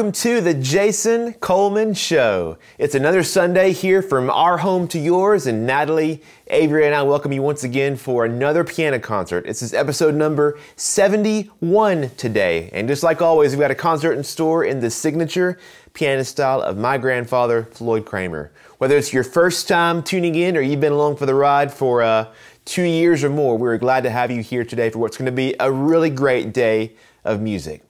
Welcome to the Jason Coleman Show. It's another Sunday here from our home to yours, and Natalie, Avery, and I welcome you once again for another piano concert. This is episode number 71 today, and just like always, we've got a concert in store in the signature piano style of my grandfather, Floyd Cramer. Whether it's your first time tuning in or you've been along for the ride for uh, two years or more, we're glad to have you here today for what's going to be a really great day of music.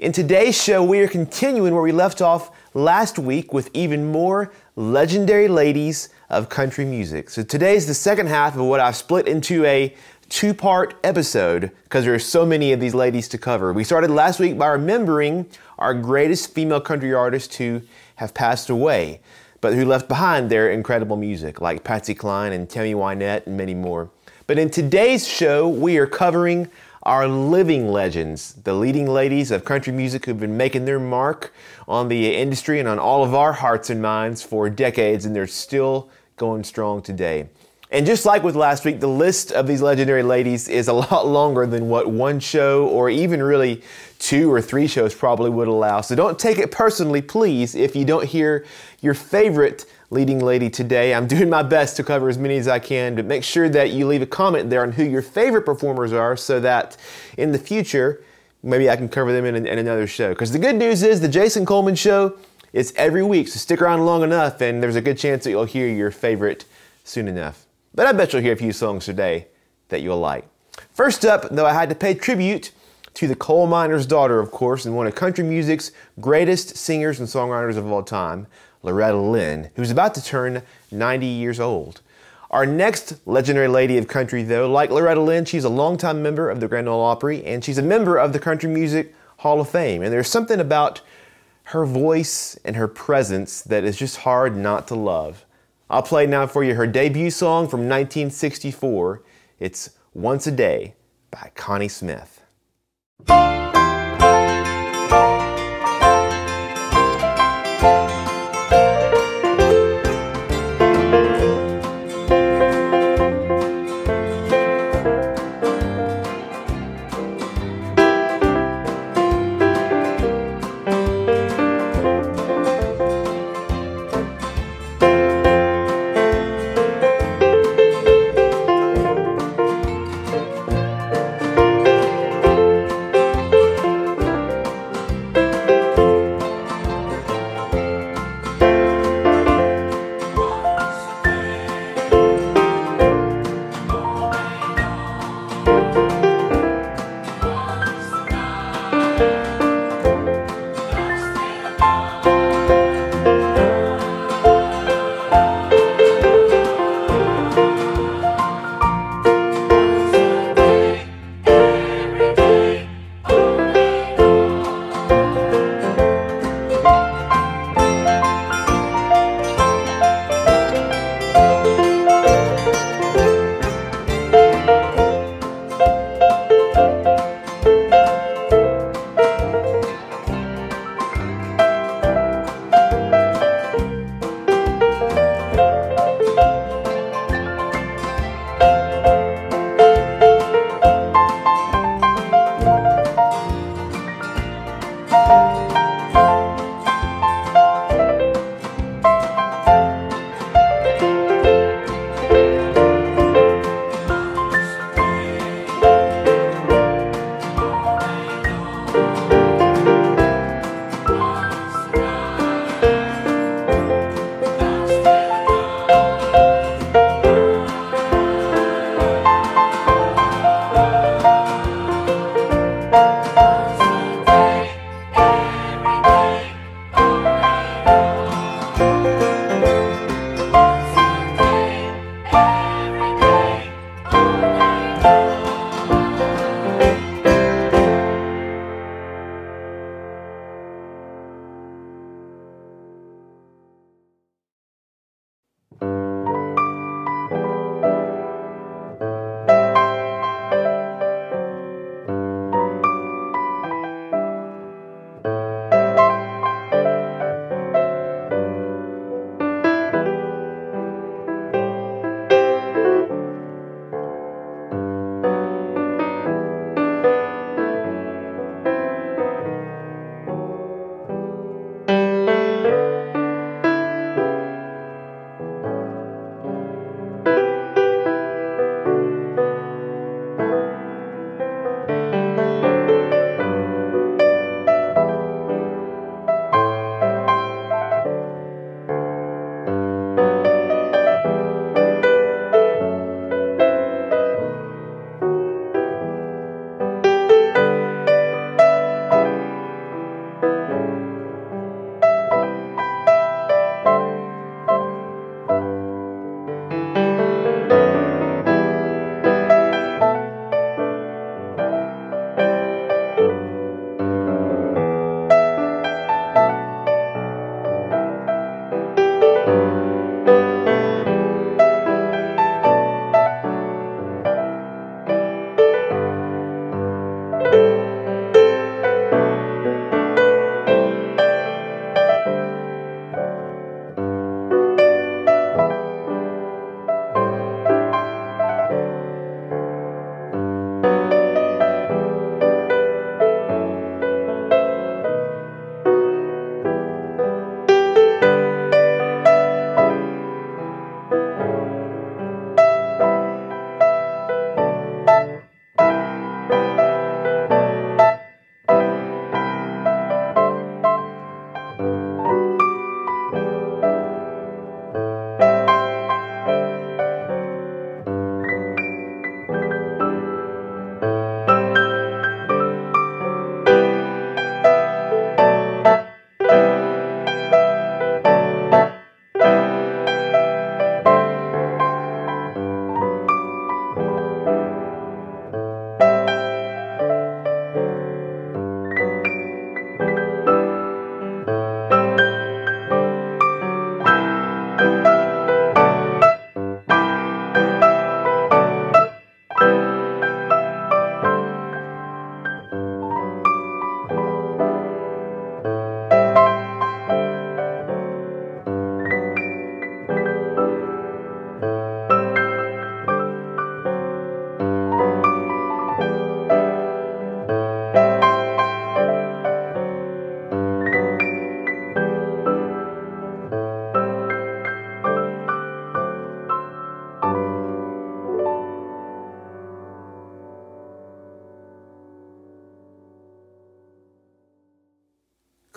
In today's show, we are continuing where we left off last week with even more legendary ladies of country music. So today's the second half of what I've split into a two part episode because there are so many of these ladies to cover. We started last week by remembering our greatest female country artists who have passed away, but who left behind their incredible music, like Patsy Cline and Tammy Wynette and many more. But in today's show, we are covering our living legends, the leading ladies of country music who've been making their mark on the industry and on all of our hearts and minds for decades, and they're still going strong today. And just like with last week, the list of these legendary ladies is a lot longer than what one show or even really two or three shows probably would allow. So don't take it personally, please, if you don't hear your favorite leading lady today. I'm doing my best to cover as many as I can, but make sure that you leave a comment there on who your favorite performers are so that in the future, maybe I can cover them in, in another show. Because the good news is the Jason Coleman Show is every week, so stick around long enough and there's a good chance that you'll hear your favorite soon enough. But I bet you'll hear a few songs today that you'll like. First up, though, I had to pay tribute to the coal miner's daughter, of course, and one of country music's greatest singers and songwriters of all time, Loretta Lynn, who's about to turn 90 years old. Our next legendary lady of country, though, like Loretta Lynn, she's a longtime member of the Grand Ole Opry, and she's a member of the Country Music Hall of Fame. And there's something about her voice and her presence that is just hard not to love. I'll play now for you her debut song from 1964. It's Once a Day by Connie Smith.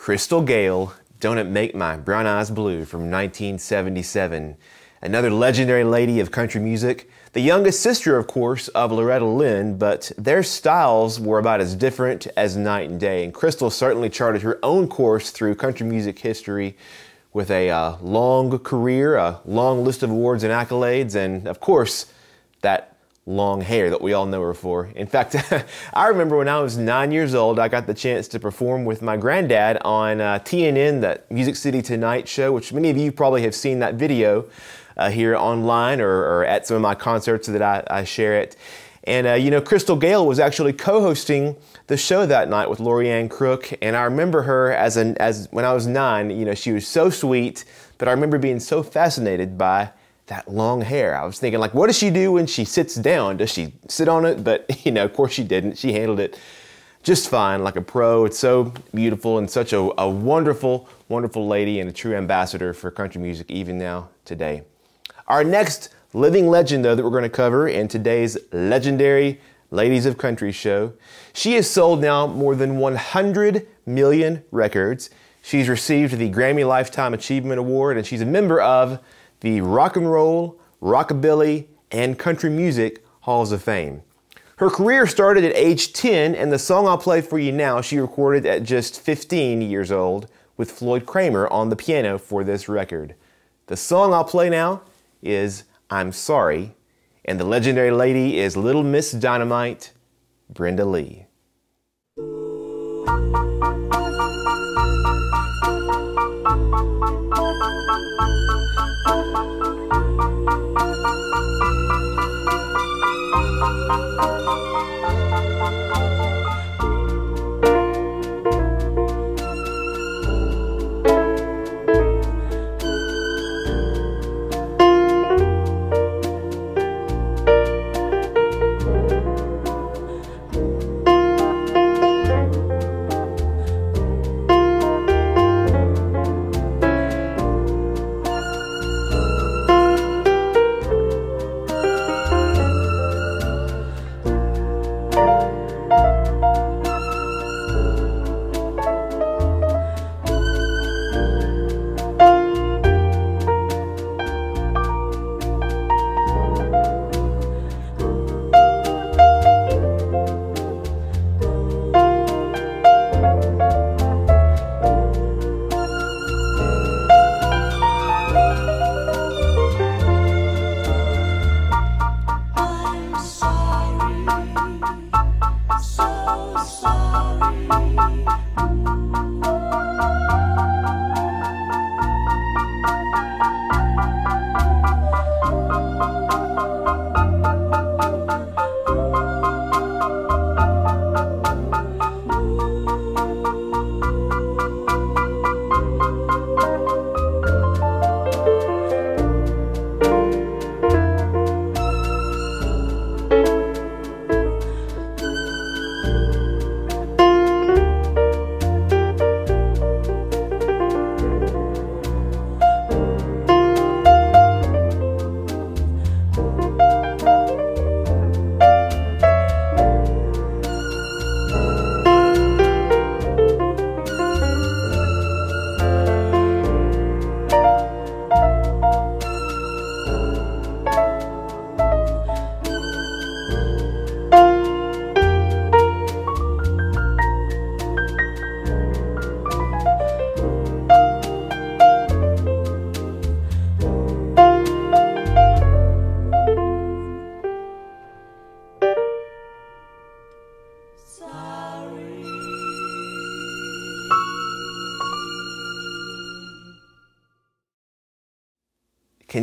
Crystal Gayle, Don't It Make My Brown Eyes Blue from 1977. Another legendary lady of country music, the youngest sister, of course, of Loretta Lynn, but their styles were about as different as night and day. And Crystal certainly charted her own course through country music history with a uh, long career, a long list of awards and accolades, and of course, that long hair that we all know her for. In fact, I remember when I was nine years old, I got the chance to perform with my granddad on uh, TNN, that Music City Tonight show, which many of you probably have seen that video uh, here online or, or, at some of my concerts that I, I share it. And uh, you know, Crystal Gayle was actually co-hosting the show that night with Lorianne Crook, and I remember her as an as when I was nine. You know, she was so sweet, but I remember being so fascinated by that long hair. I was thinking, like, what does she do when she sits down? Does she sit on it? But, you know, of course she didn't. She handled it just fine, like a pro. It's so beautiful and such a, a wonderful, wonderful lady and a true ambassador for country music, even now, today. Our next living legend, though, that we're going to cover in today's legendary Ladies of Country show, she has sold now more than 100 million records. She's received the Grammy Lifetime Achievement Award, and she's a member of the Rock and Roll, Rockabilly, and Country Music Halls of Fame. Her career started at age 10, and the song I'll play for you now she recorded at just 15 years old with Floyd Cramer on the piano for this record. The song I'll play now is I'm Sorry, and the legendary lady is Little Miss Dynamite, Brenda Lee.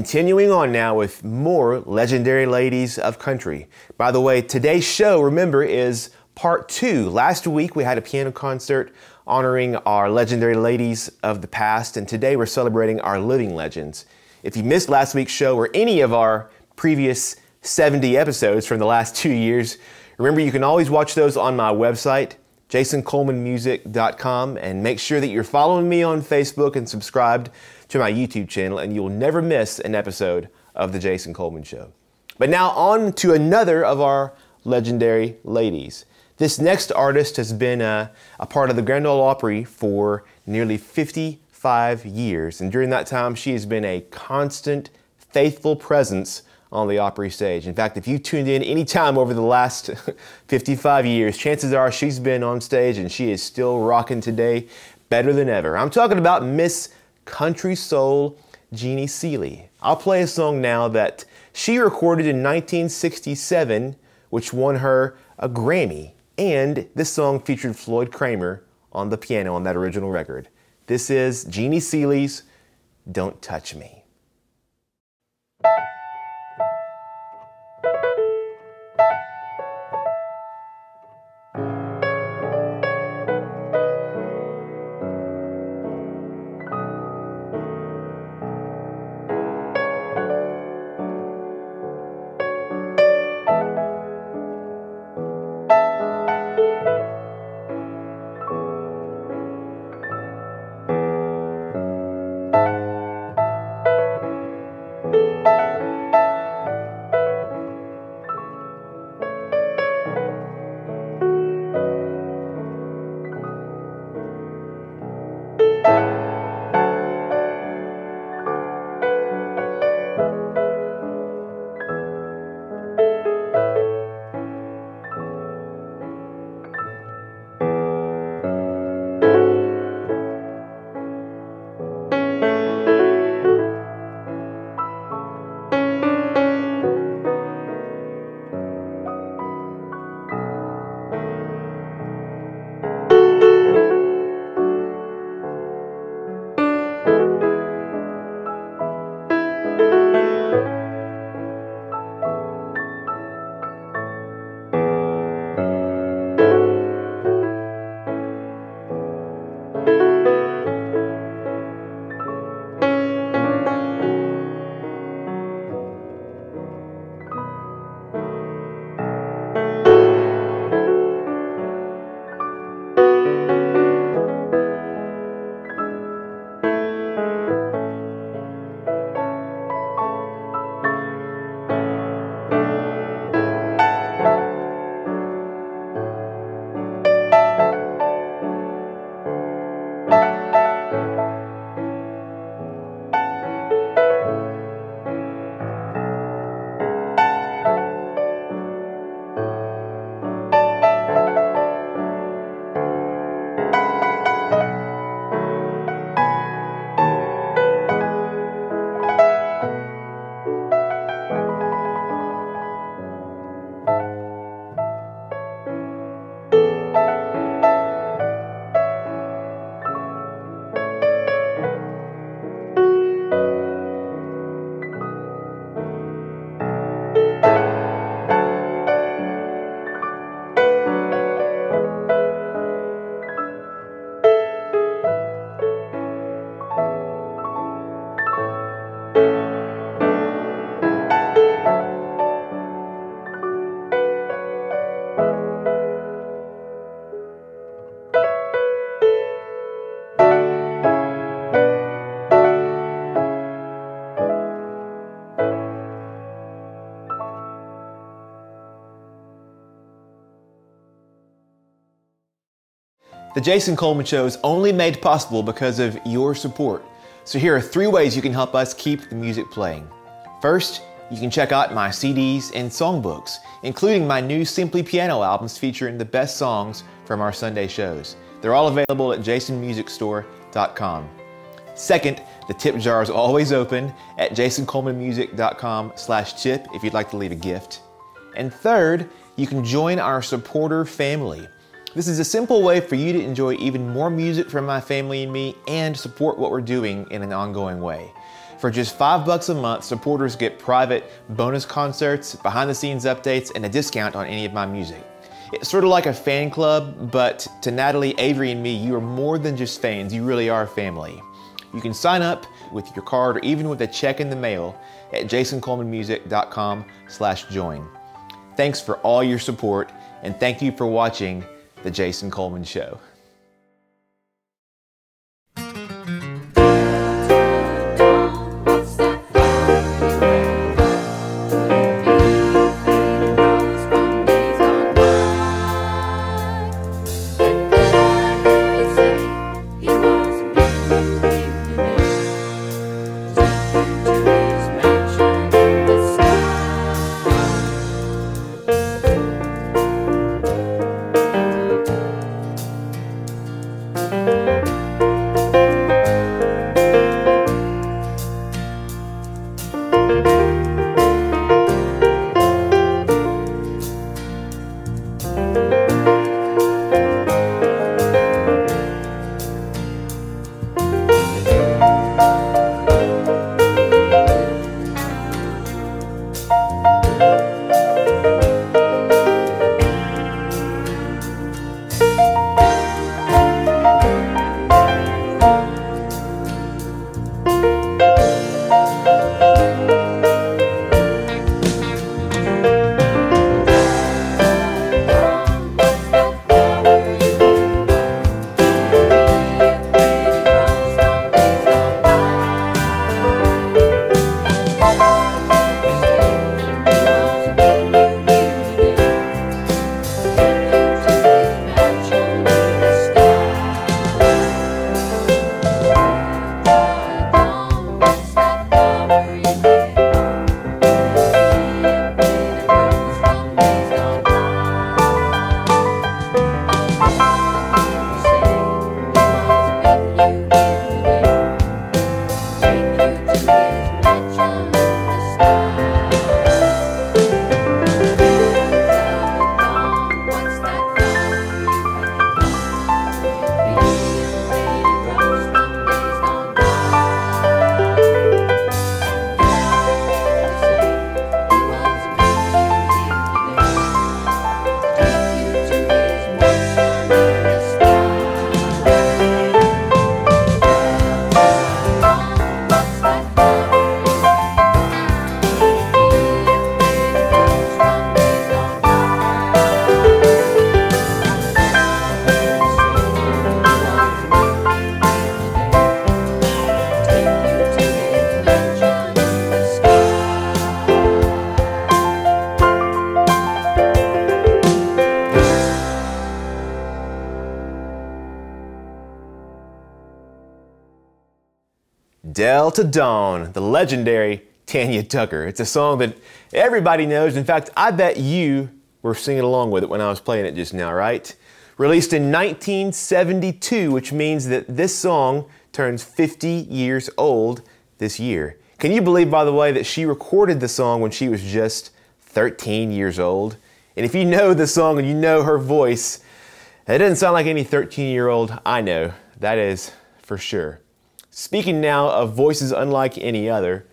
Continuing on now with more legendary ladies of country. By the way, today's show, remember, is part two. Last week we had a piano concert honoring our legendary ladies of the past, and today we're celebrating our living legends. If you missed last week's show or any of our previous 70 episodes from the last two years, remember you can always watch those on my website, jasoncolemanmusic.com, and make sure that you're following me on Facebook and subscribed to my YouTube channel, and you'll never miss an episode of The Jason Coleman Show. But now, on to another of our legendary ladies. This next artist has been a, a part of the Grand Ole Opry for nearly 55 years, and during that time, she has been a constant, faithful presence on the Opry stage. In fact, if you tuned in any time over the last 55 years, chances are she's been on stage and she is still rocking today better than ever. I'm talking about Miss Country Soul Jeannie Seely. I'll play a song now that she recorded in 1967, which won her a Grammy. And this song featured Floyd Cramer on the piano on that original record. This is Jeannie Seely's Don't Touch Me. The Jason Coleman Show is only made possible because of your support. So here are three ways you can help us keep the music playing. First, you can check out my CDs and songbooks, including my new Simply Piano albums featuring the best songs from our Sunday shows. They're all available at jasonmusicstore.com. Second, the tip jar is always open at jasoncolemanmusic.com slash tip if you'd like to leave a gift. And third, you can join our supporter family. This is a simple way for you to enjoy even more music from my family and me and support what we're doing in an ongoing way. For just five bucks a month, supporters get private bonus concerts, behind the scenes updates, and a discount on any of my music. It's sort of like a fan club, but to Natalie, Avery, and me, you are more than just fans, you really are family. You can sign up with your card or even with a check in the mail at jasoncolemanmusic.com slash join. Thanks for all your support, and thank you for watching the Jason Coleman Show. Delta Dawn, the legendary Tanya Tucker. It's a song that everybody knows. In fact, I bet you were singing along with it when I was playing it just now, right? Released in 1972, which means that this song turns 50 years old this year. Can you believe, by the way, that she recorded the song when she was just 13 years old? And if you know the song and you know her voice, it doesn't sound like any 13 year old I know. That is for sure. Speaking now of voices unlike any other,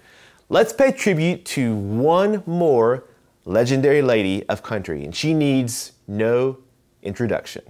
let's pay tribute to one more legendary lady of country, and she needs no introduction.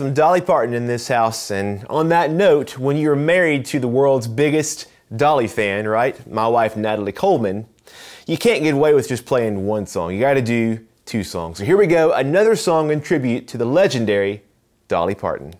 Some Dolly Parton in this house. And on that note, when you're married to the world's biggest Dolly fan, right? My wife, Natalie Coleman, you can't get away with just playing one song. You got to do two songs. So here we go another song in tribute to the legendary Dolly Parton.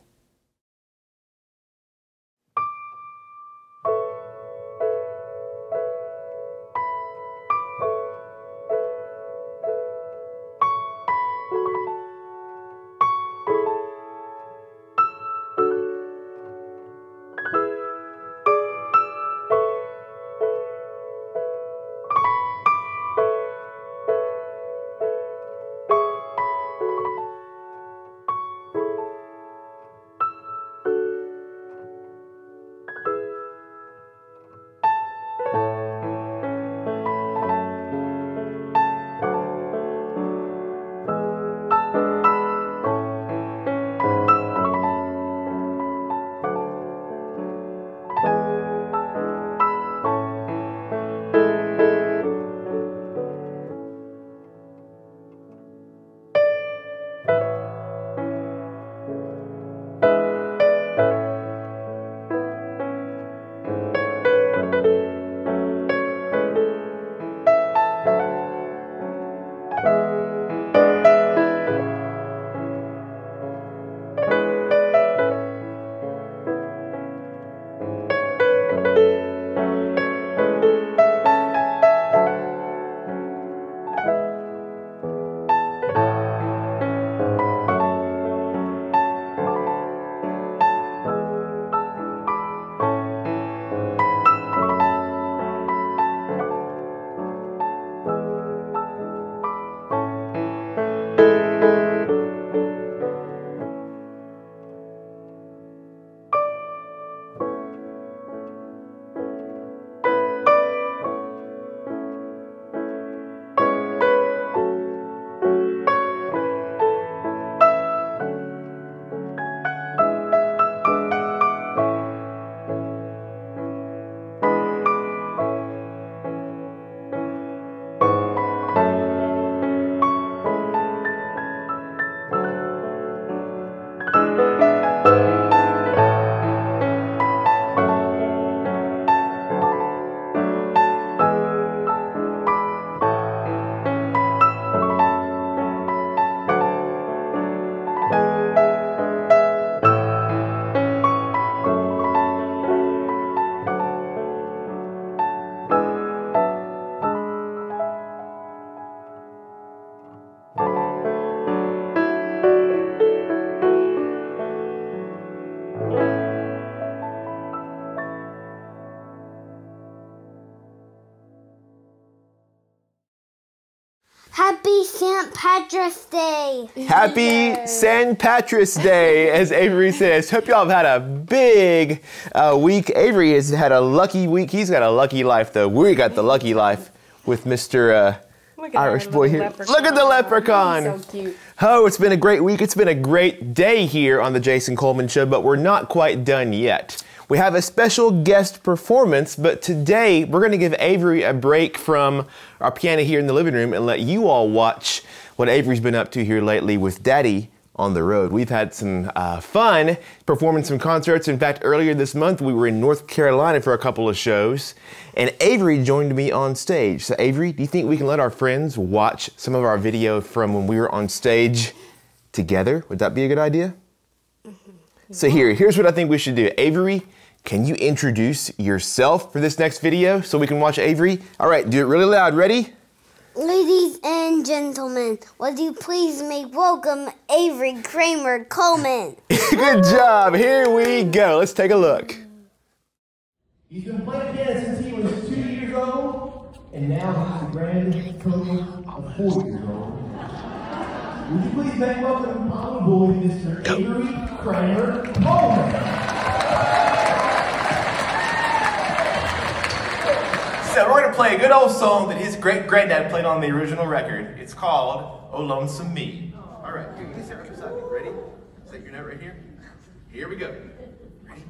Patrick's Day. Happy St. Patrick's Day, as Avery says. Hope y'all have had a big uh, week. Avery has had a lucky week. He's got a lucky life, though. We got the lucky life with Mr. Uh, Irish boy here. leprechaun. Look at the leprechaun. He's so cute. Oh, it's been a great week. It's been a great day here on the Jason Coleman Show, but we're not quite done yet. We have a special guest performance, but today we're going to give Avery a break from our piano here in the living room and let you all watch what Avery's been up to here lately with Daddy on the road. We've had some uh, fun performing some concerts. In fact, earlier this month we were in North Carolina for a couple of shows, and Avery joined me on stage. So, Avery, do you think we can let our friends watch some of our video from when we were on stage together? Would that be a good idea? So here, here's what I think we should do. Avery, can you introduce yourself for this next video so we can watch Avery? All right, do it really loud. Ready? Ladies and gentlemen, would you please make welcome Avery Cramer Coleman? Good job. Here we go. Let's take a look. He's been playing piano since he was two years old, and now he's a grand total of four years old. Would you please make welcome Mama Boy, Mr. Avery Cramer Coleman? So we're gonna play a good old song that his great granddad played on the original record. It's called "Oh Lonesome Me." All right, you sit right beside me. Ready? Set your note right here. Here we go. Ready?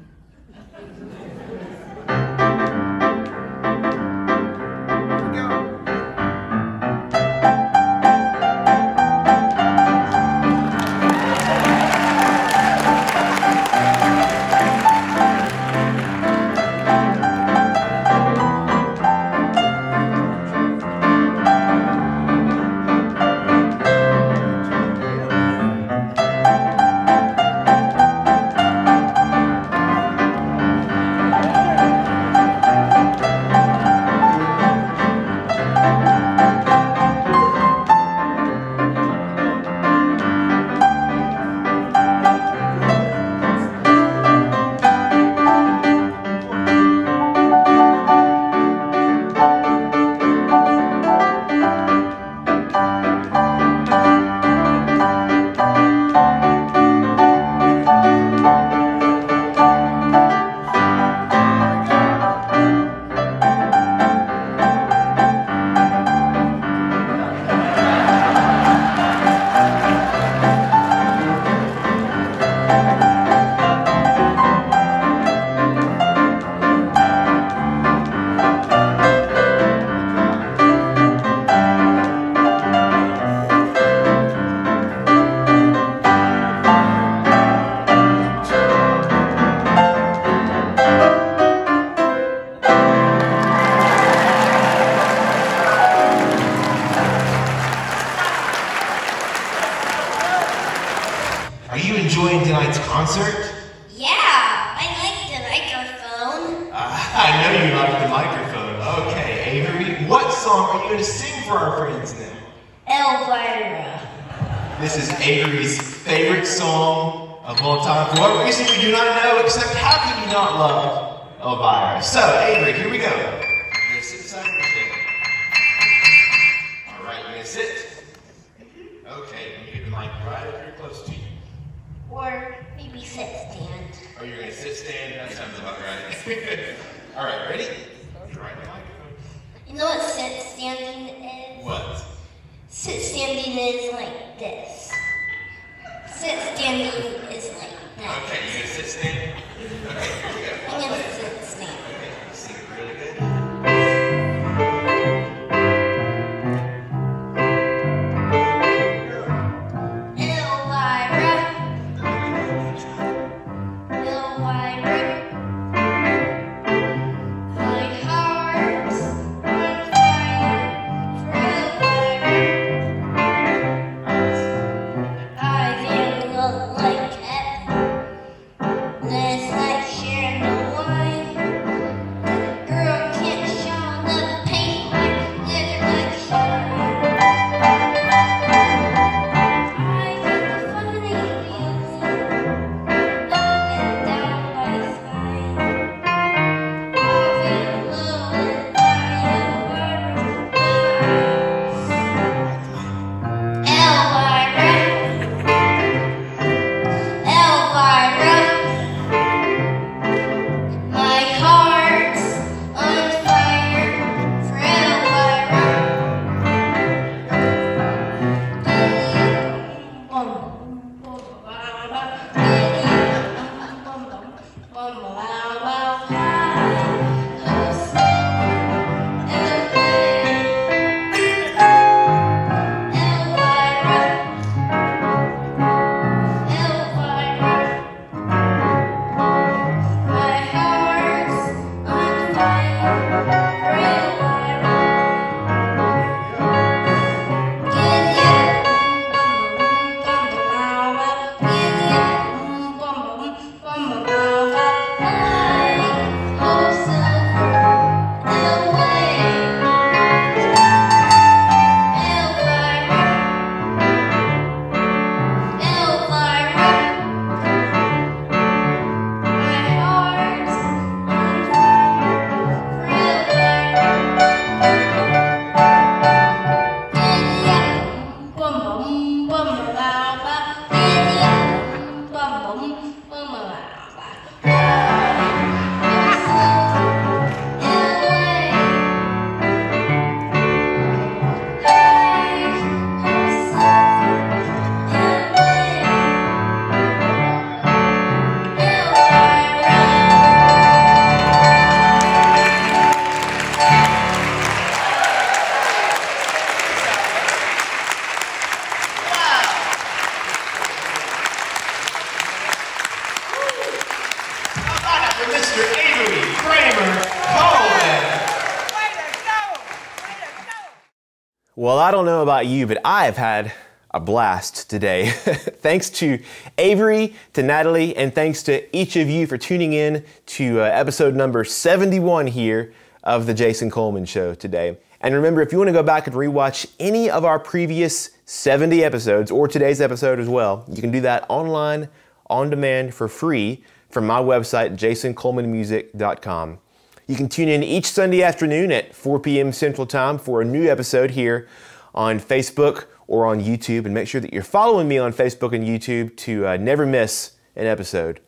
About you, but I have had a blast today. thanks to Avery, to Natalie, and thanks to each of you for tuning in to uh, episode number 71 here of The Jason Coleman Show today. And remember, if you want to go back and rewatch any of our previous 70 episodes or today's episode as well, you can do that online, on demand, for free from my website, jasoncolemanmusic.com. You can tune in each Sunday afternoon at 4 p.m. Central Time for a new episode here on Facebook or on YouTube. And make sure that you're following me on Facebook and YouTube to uh, never miss an episode.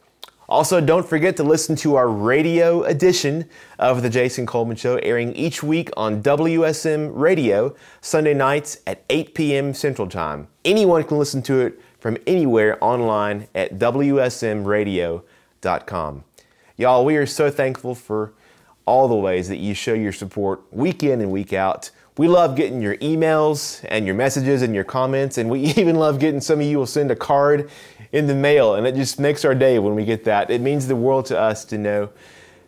Also, don't forget to listen to our radio edition of The Jason Coleman Show, airing each week on WSM Radio, Sunday nights at 8 p.m. Central Time. Anyone can listen to it from anywhere online at WSMRadio.com. Y'all, we are so thankful for all the ways that you show your support week in and week out. We love getting your emails and your messages and your comments, and we even love getting some of you will send a card in the mail, and it just makes our day when we get that. It means the world to us to know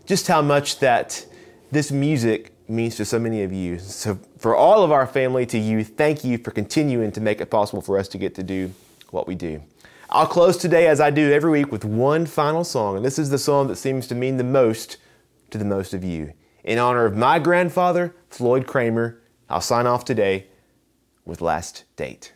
just how much that this music means to so many of you. So, for all of our family, to you, thank you for continuing to make it possible for us to get to do what we do. I'll close today, as I do every week, with one final song, and this is the song that seems to mean the most to the most of you. In honor of my grandfather, Floyd Cramer, I'll sign off today with Last Date.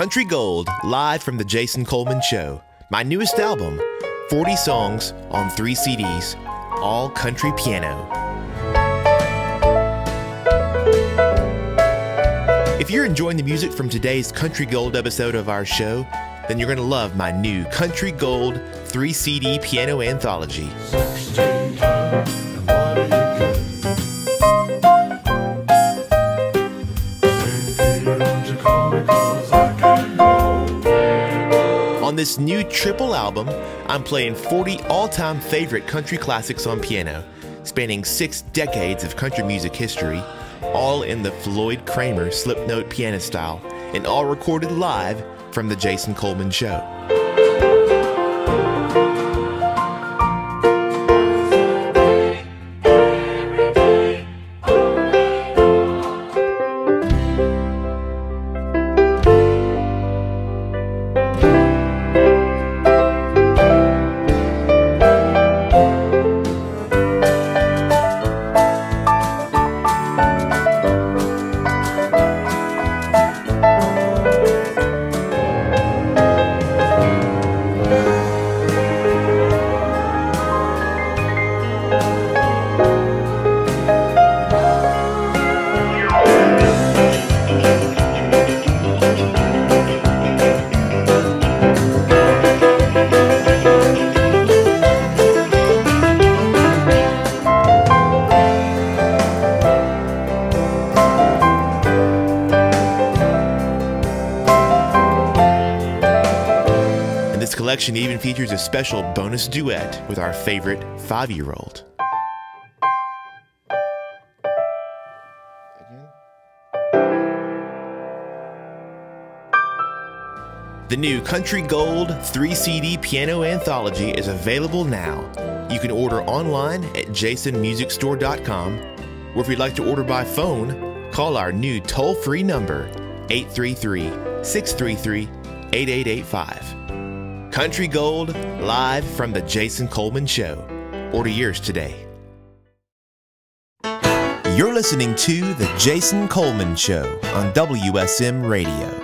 Country Gold, live from The Jason Coleman Show. My newest album, 40 songs on three CDs, all country piano. If you're enjoying the music from today's Country Gold episode of our show, then you're going to love my new Country Gold 3 CD piano anthology. This new triple album, I'm playing 40 all time favorite country classics on piano, spanning six decades of country music history, all in the Floyd Cramer slipnote piano style, and all recorded live from The Jason Coleman Show. Features a special bonus duet with our favorite five year old. The new Country Gold 3 CD piano anthology is available now. You can order online at jasonmusicstore.com, or if you'd like to order by phone, call our new toll free number 833 633 8885. Country Gold live from the Jason Coleman Show. Order yours today. You're listening to The Jason Coleman Show on WSM Radio.